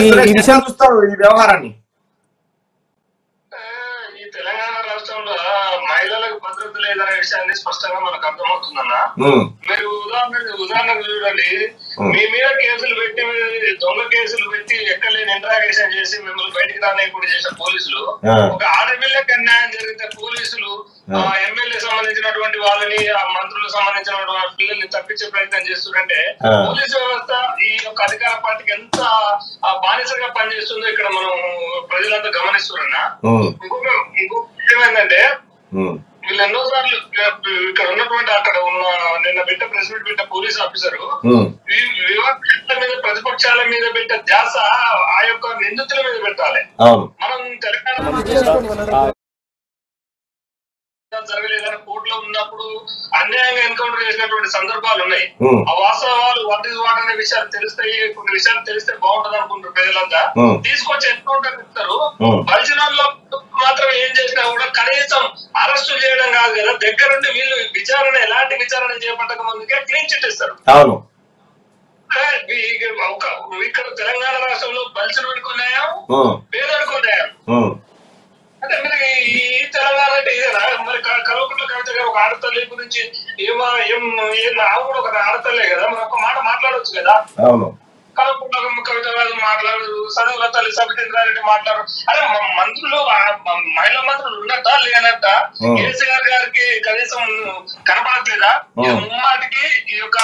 ఈ- విషయం చూస్తావు ఈ వ్యవహారాన్ని తెలంగాణ రాష్ట్రంలో మహిళలకు భద్రత లేదనే విషయాన్ని స్పష్టంగా మనకు అర్థమవుతుందన్న మీరు ఉదాహరణ ఉదాహరణకు చూడండి. మీ మీద కేసులు పెట్టి దొంగ కేసులు పెట్టి ఎక్కలేని ఇంట్రాగేషన్ చేసి మిమ్మల్ని బయటికి రానియకుండా చేసిన పోలీసులు. ఒక ఆడపిల్లకి అన్యాయం జరిగితే పోలీసులు. ఎమ్మెల్యే సంబంధించినటువంటి వాళ్ళని ఆ మంత్రులకు సంబంధించినటువంటి వాళ్ళ పిల్లల్ని తప్పించే ప్రయత్నం చేస్తుంటే. పోలీసు వ్యవస్థ ఈ యొక్క అధికార పార్టీకి ఎంత బానిసగా పనిచేస్తుందో ఇక్కడ మనం ప్రజలంతా గమనిస్తున్నారన్నా. ఉమ్, ఇంకొక ఇంకొక విషయం ఏంటంటే వీళ్ళు ఎన్నో సార్లు ఇక్కడ ఉన్నటువంటి అక్కడ ఉన్న నిన్న పెట్ట ప్రెస్ మీట్ పెట్ట పోలీస్ ఆఫీసరు ఉమ్, వి- విపక్షాల మీద ప్రతిపక్షాల మీద పెట్టే ధ్యాస ఆ యొక్క నిందితుల మీద పెట్టాలి. అవును. మనం తెలంగాణ జరగలేదని కోర్టులో ఉన్నప్పుడు అన్యాయంగా ఎన్కౌంటర్ చేసినటువంటి సందర్భాలు ఉన్నాయి. ఆ వాస్తవాలు వాట్ ఇస్ వాట్ అనే విషయాలు తెలుస్తాయి కొన్ని విషయాలు తెలిస్తే బాగుంటది అనుకుంటారు ప్రజలంతా. తీసుకొచ్చి ఎన్కౌంటర్ ఇస్తారు. వాళ్ళు మాత్రం ఏం చేసినా కూడా కనీసం అరెస్ట్ చేయడం కాదు కదా దగ్గరుండి వీళ్ళు విచారణ ఎలాంటి విచారణ చేపట్టక ముందుకే క్లీన్ చిట్ ఇస్తారు. అవును. ఇక్కడ తెలంగాణ రాష్ట్రంలో బలిసిన ఉమ్, పేదోడు ఒక ఆడతల్లి గురించి ఏమో ఏం ఏం ఆమె కూడా ఒక ఆడతల్లే కదా మరి ఒక మాట మాట్లాడొచ్చు కదా? అవును. కల్వకుంట్ల కవిత గారు మాట్లాడరు చదువుల తల్లి సబితేంద్రారెడ్డి మాట్లాడరు అరే మంత్రులు మహిళా మంత్రులు ఉన్నట్ట లేనట్ట. కేసీఆర్ గారికి కనీసం కనపడట్లేదా. ఈ ముమ్మాటికి ఈ యొక్క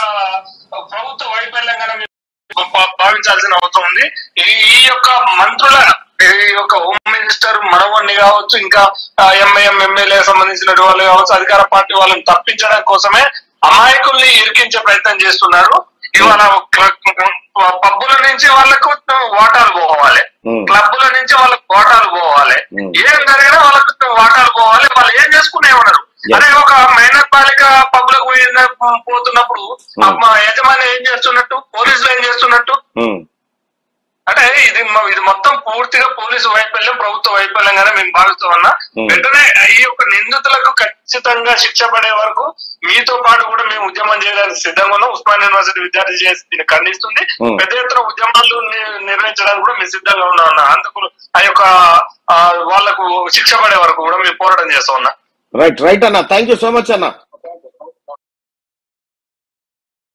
ప్రభుత్వ వైఫల్యంగా భావించాల్సిన అవసరం ఉంది. ఈ ఈ యొక్క మంత్రుల ఈ యొక్క హోమ్ మినిస్టర్ మనవన్ని కావచ్చు ఇంకా ఎంఐఎం ఎమ్మెల్యే సంబంధించిన వాళ్ళు కావచ్చు అధికార పార్టీ వాళ్ళని తప్పించడం కోసమే అమాయకుల్ని ఇరికించే ప్రయత్నం చేస్తున్నారు. ఇవాళ పబ్బుల నుంచి వాళ్ళకు వాటాలు పోవాలి. క్లబ్బుల నుంచి వాళ్ళకు వాటాలు పోవాలి. ఏం జరిగినా వాళ్ళకు వాటాలు పోవాలి. వాళ్ళు ఏం చేసుకునే ఉన్నారు. అదే ఒక మైనర్ బాలిక పోయిన పోతున్నప్పుడు యజమాని ఏం చేస్తున్నట్టు పోలీసులు ఏం చేస్తున్నట్టు అంటే ఇది ఇది మొత్తం పూర్తిగా పోలీసు వైఫల్యం ప్రభుత్వ వైఫల్యంగానే మేము భావిస్తూ ఉన్నా. వెంటనే ఈ యొక్క నిందితులకు ఖచ్చితంగా శిక్ష పడే వరకు మీతో పాటు కూడా మేము ఉద్యమం చేయడానికి సిద్ధంగా ఉన్నాం. ఉస్మాన్ యూనివర్సిటీ విద్యార్థి చేసి దీన్ని ఖండిస్తుంది. పెద్ద ఎత్తున ఉద్యమాలు నిర్వహించడానికి కూడా మేము సిద్ధంగా ఉన్నాం అన్న అందుకు ఆ యొక్క ఆ, వాళ్ళకు శిక్ష పడే వరకు కూడా మేము పోరాటం చేస్తా ఉన్నా. రైట్ రైట్ అన్న. థ్యాంక్ యూ సో మచ్ అన్న.